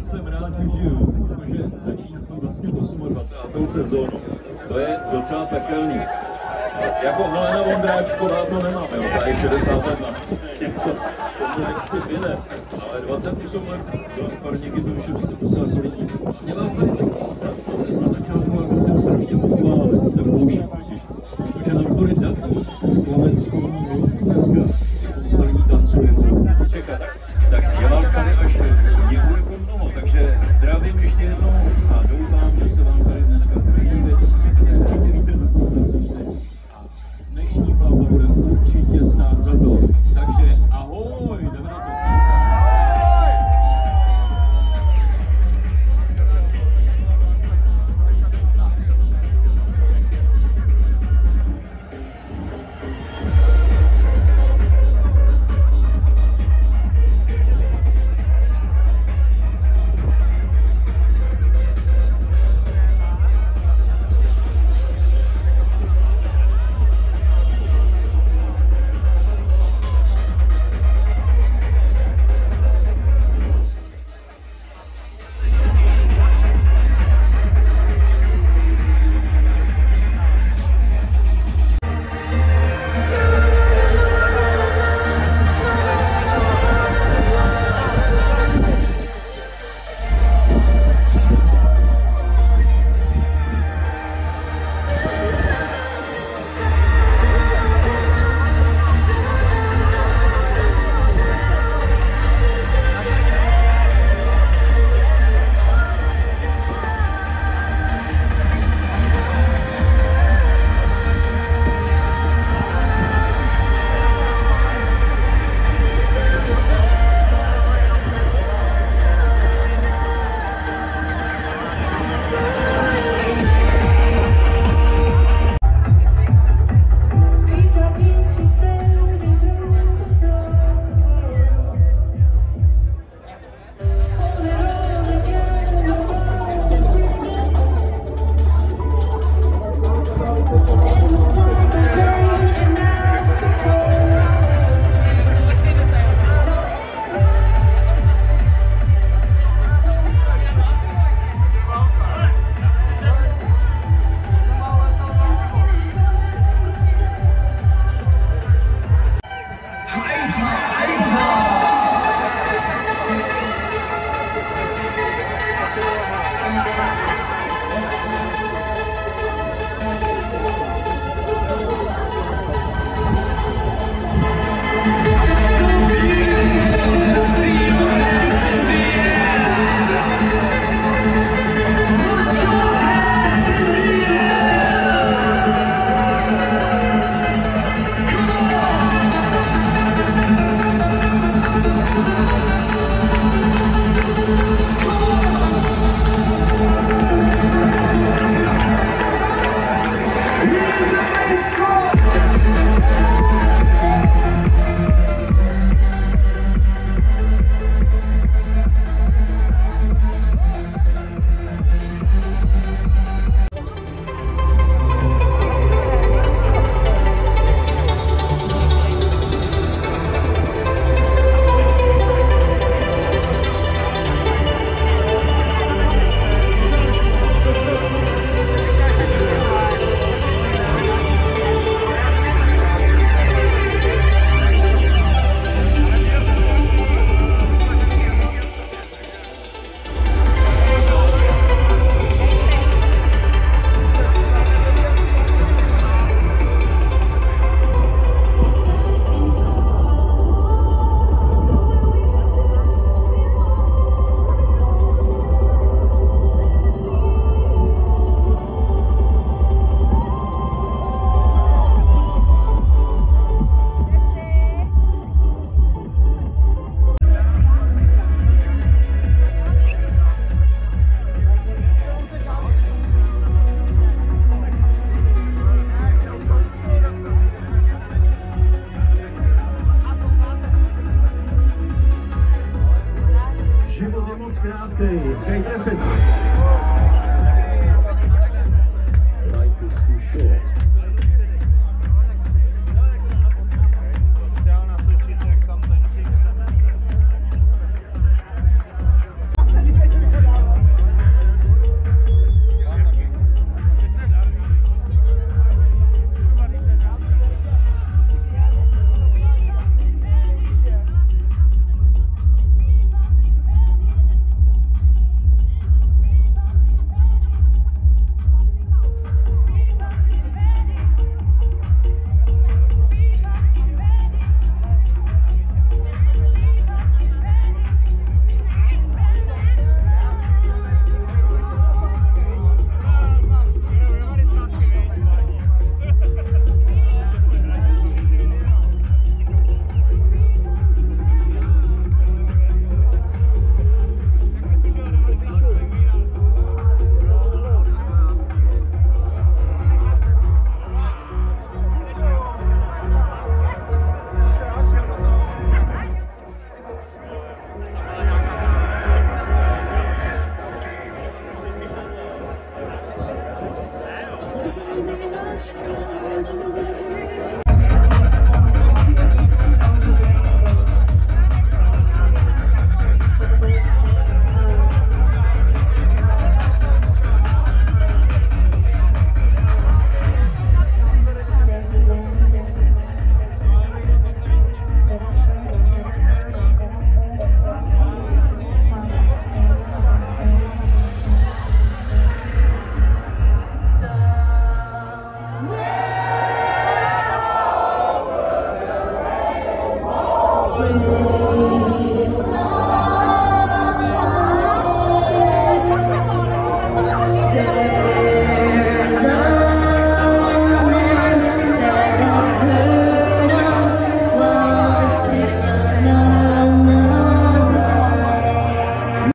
Jsem rád, že žiju, protože začínám vlastně 28. sezónu. To je docela pekelný. Jako Helena Vondráčková to nemám, jo, ta je 60 let na scéně, to, to jak si vyne. Ale 28 let do Korníky to už by se musela solidní. Mě vás tady Okay. Life is too short.